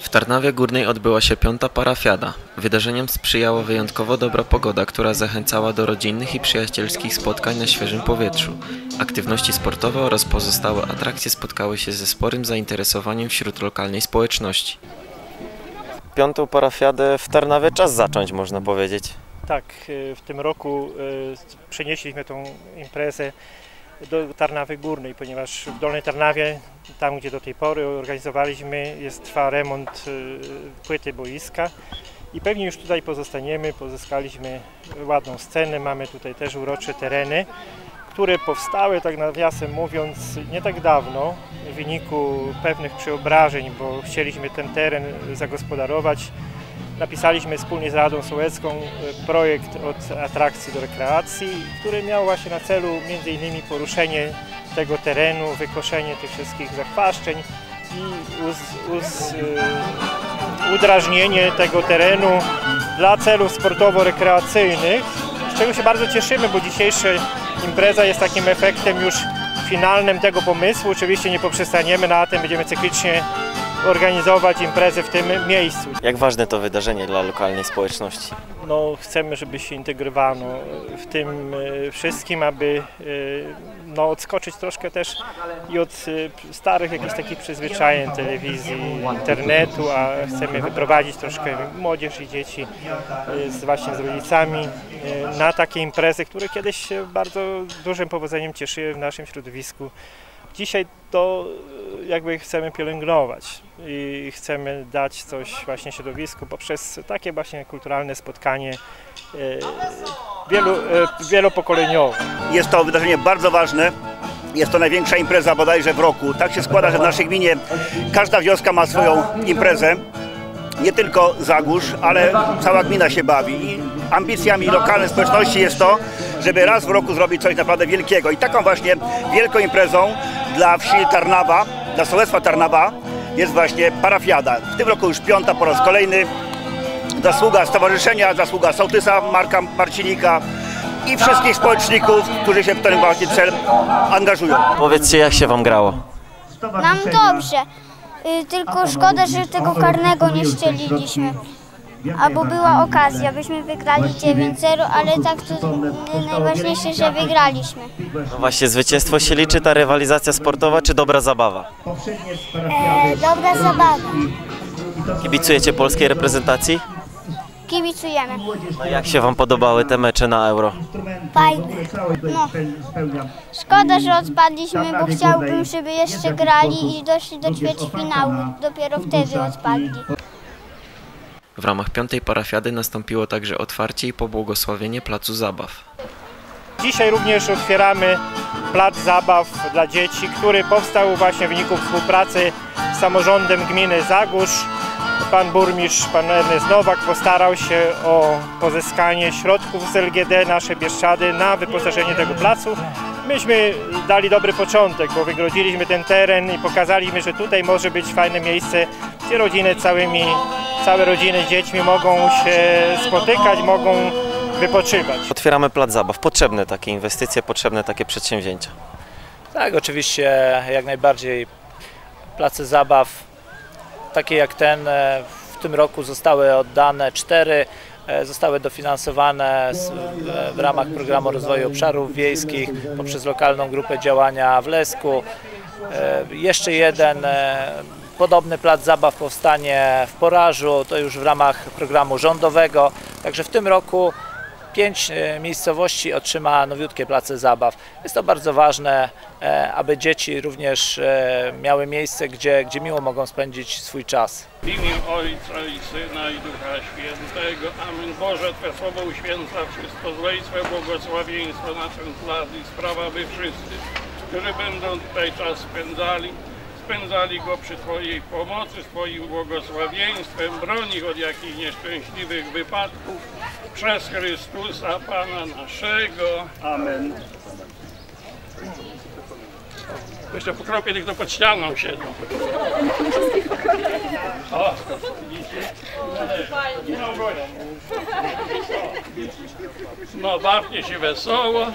W Tarnawie Górnej odbyła się piąta parafiada. Wydarzeniem sprzyjała wyjątkowo dobra pogoda, która zachęcała do rodzinnych i przyjacielskich spotkań na świeżym powietrzu. Aktywności sportowe oraz pozostałe atrakcje spotkały się ze sporym zainteresowaniem wśród lokalnej społeczności. Piątą parafiadę w Tarnawie czas zacząć, można powiedzieć. Tak, y, w tym roku y, przenieśliśmy tą imprezę do Tarnawy Górnej, ponieważ w Dolnej Tarnawie, tam gdzie do tej pory organizowaliśmy, jest trwa remont y, płyty boiska i pewnie już tutaj pozostaniemy. Pozyskaliśmy ładną scenę, mamy tutaj też urocze tereny, które powstały, tak nawiasem mówiąc, nie tak dawno w wyniku pewnych przeobrażeń, bo chcieliśmy ten teren zagospodarować napisaliśmy wspólnie z Radą Sołecką e, projekt od atrakcji do rekreacji, który miał właśnie na celu innymi poruszenie tego terenu, wykoszenie tych wszystkich zachwaszczeń i uz, uz, y, udrażnienie tego terenu dla celów sportowo-rekreacyjnych, z czego się bardzo cieszymy, bo dzisiejsza impreza jest takim efektem już finalnym tego pomysłu. Oczywiście nie poprzestaniemy na tym, będziemy cyklicznie organizować imprezy w tym miejscu. Jak ważne to wydarzenie dla lokalnej społeczności? No, chcemy, żeby się integrowano w tym e, wszystkim, aby e, no, odskoczyć troszkę też i od e, starych jakichś takich przyzwyczajeń telewizji, internetu, a chcemy wyprowadzić troszkę młodzież i dzieci z, właśnie z rodzicami na takie imprezy, które kiedyś się bardzo dużym powodzeniem cieszyły w naszym środowisku. Dzisiaj to jakby chcemy pielęgnować i chcemy dać coś właśnie środowisku poprzez takie właśnie kulturalne spotkanie e, wielu, e, wielopokoleniowe. Jest to wydarzenie bardzo ważne. Jest to największa impreza bodajże w roku. Tak się składa, że w naszej gminie każda wioska ma swoją imprezę. Nie tylko Zagórz, ale cała gmina się bawi. I ambicjami lokalnej społeczności jest to, żeby raz w roku zrobić coś naprawdę wielkiego. I taką właśnie wielką imprezą dla wsi Tarnawa, dla sołectwa Tarnawa jest właśnie parafiada. W tym roku już piąta po raz kolejny. Zasługa stowarzyszenia, zasługa sołtysa Marka Marcinika i wszystkich społeczników, którzy się w ten właśnie cel angażują. Powiedzcie, jak się Wam grało? Nam dobrze, y, tylko szkoda, że tego karnego nie szczeliliśmy. Albo była okazja, byśmy wygrali 9-0, ale tak to najważniejsze, że wygraliśmy. No właśnie, zwycięstwo się liczy, ta rywalizacja sportowa czy dobra zabawa? E, dobra zabawa. Kibicujecie polskiej reprezentacji? Kibicujemy. No jak się Wam podobały te mecze na Euro? Fajnie. No. Szkoda, że odpadliśmy, bo chciałbym, żeby jeszcze grali i doszli do ćwierćfinału. Dopiero wtedy odpadli. W ramach piątej parafiady nastąpiło także otwarcie i pobłogosławienie placu zabaw. Dzisiaj również otwieramy plac zabaw dla dzieci, który powstał właśnie w wyniku współpracy z samorządem gminy Zagórz. Pan burmistrz, pan Ernest Nowak postarał się o pozyskanie środków z LGD nasze Bieszczady na wyposażenie tego placu. Myśmy dali dobry początek, bo wygrodziliśmy ten teren i pokazaliśmy, że tutaj może być fajne miejsce, gdzie rodziny całymi, całe rodziny z dziećmi mogą się spotykać, mogą wypoczywać. Otwieramy plac zabaw. Potrzebne takie inwestycje, potrzebne takie przedsięwzięcia. Tak, oczywiście jak najbardziej place zabaw takie jak ten e, w tym roku zostały oddane cztery, e, zostały dofinansowane w- ramach programu rozwoju obszarów wiejskich poprzez lokalną grupę działania w Lesku. E, Jeszcze jeden podobny plac zabaw powstanie w Porażu, to już w ramach programu rządowego. Także w tym roku pięć e, miejscowości otrzyma nowiutkie place zabaw. Jest to bardzo ważne, e, aby dzieci również e, miały miejsce, gdzie, gdzie miło mogą spędzić swój czas. W imię Ojca i Syna i Ducha Świętego. Amen. Boże, Twe słowo uświęca wszystko złe i Twe błogosławieństwo na ten plac i sprawa, by wszyscy, którzy będą tutaj czas spędzali, spędzali go przy Twojej pomocy, z Twoim błogosławieństwem, broni od jakichś nieszczęśliwych wypadków przez Chrystusa Pana naszego. Amen. Jeszcze pokropię tych to pod ścianą siedzą. O. No, bawcie się wesoło.